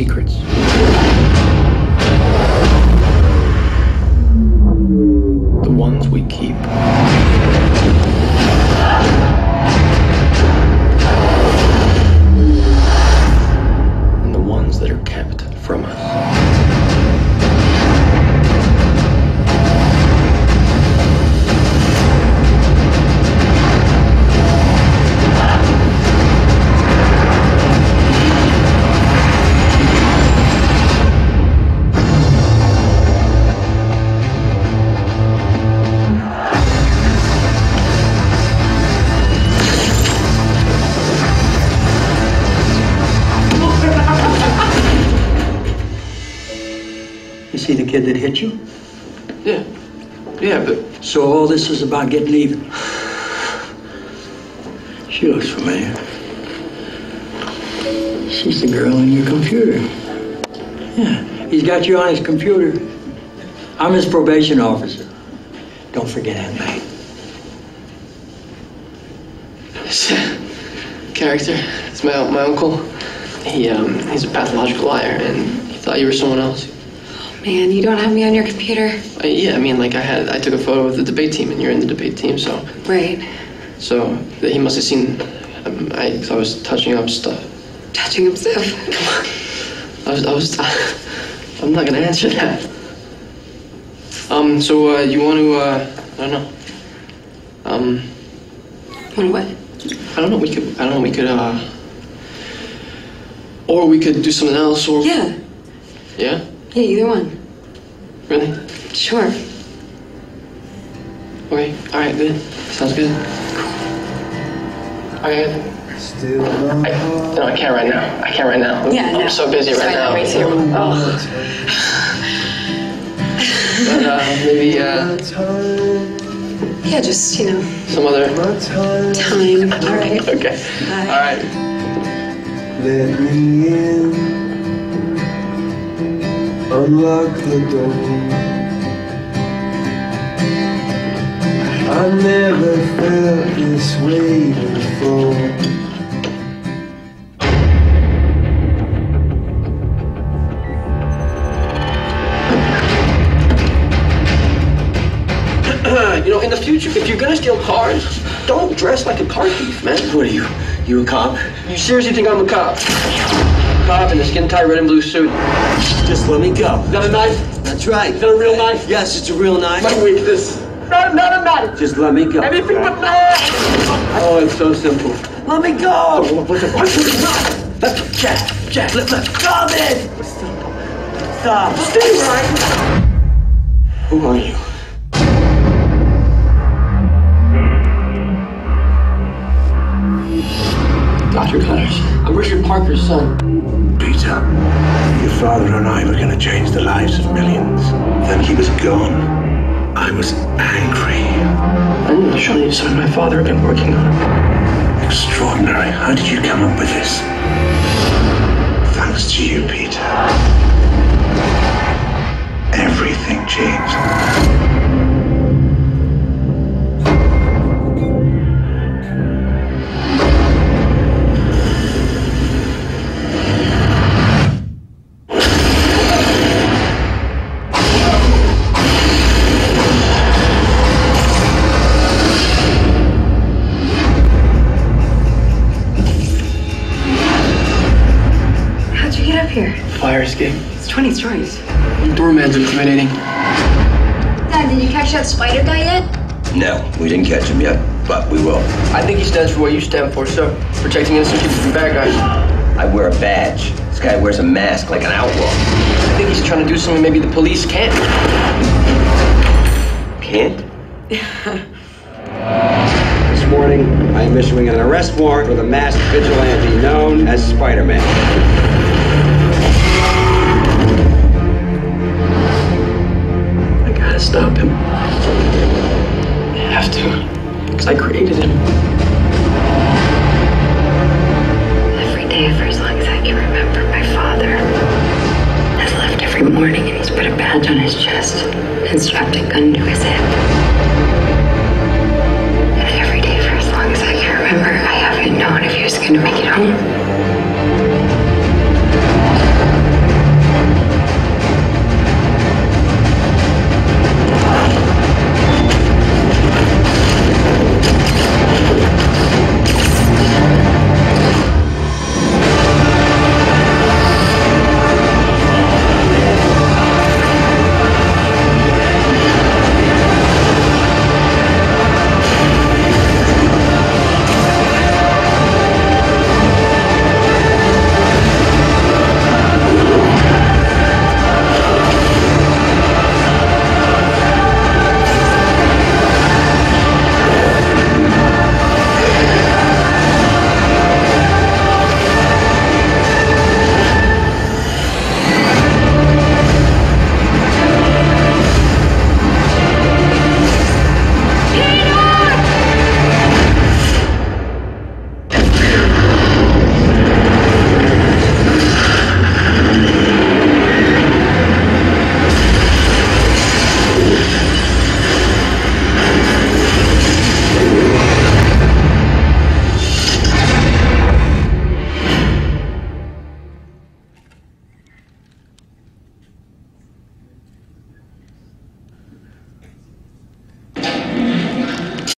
secrets. See the kid that hit you? Yeah. Yeah, but So all this is about getting even. She looks familiar. She's the girl in your computer. Yeah, he's got you on his computer. I'm his probation officer. Don't forget Aunt May. character. It's my my uncle. He um he's a pathological liar, and he thought you were someone else. Man, you don't have me on your computer. Uh, yeah, I mean, like I had I took a photo of the debate team, and you're in the debate team, so Right. so he must have seen. Um, I I was touching up stuff. Touching up stuff. I was I was. I'm not gonna answer that. Um. So uh, you want to? Uh, I don't know. Um. Want what? I don't know. We could. I don't know. We could. Uh. Or we could do something else. Or Yeah. Yeah. Yeah, either one. Really? Sure. Okay. All right. Good. Sounds good. Okay. Still I, no, I can't right now. I can't right now. Yeah, I'm no. so busy It's right fine, now. I'm right here. Oh. But uh, maybe uh, Yeah, just, you know, some other. time. All right. Okay. Bye. All right. Let me in. Unlock the door. I never felt this way before. you know, in the future, if you're gonna steal cars, don't dress like a car thief, man. What are you? You a cop? You seriously think I'm a cop? Cop in a skin-tight red and blue suit. Just let me go. Is that a knife? That's right. Is that a real knife? Yes, it's a real knife. My weakness. Not, not a knife. Just let me go. Anything but knife. Oh, it's so simple. Let me go! Oh, What's it? What's it? Left, Jack, Jack, left, left. Stop it! Stop! Stay right. Who are you? Dr. Connors. I'm Richard Parker's son. Your father and I were going to change the lives of millions. Then he was gone. I was angry. I need to show you something my father had been working on. Extraordinary. How did you come up with this? Thanks to you, Peter. Everything changed. Up here? Fire escape. It's 20 stories. Doorman's intimidating. Dad, did you catch that spider guy yet? No, we didn't catch him yet, but we will. I think he stands for what you stand for, sir. Protecting innocent people from bad guys. I wear a badge. This guy wears a mask like an outlaw. I think he's trying to do something maybe the police can't. Can't? This morning, I am issuing an arrest warrant for the masked vigilante known as Spider-Man. Gotta stop him. I have to. Because I created him. Every day for as long as I can remember, my father has left every morning and he's put a badge on his chest and strapped a gun to his hip. And every day for as long as I can remember, I haven't known if he was going to make it home.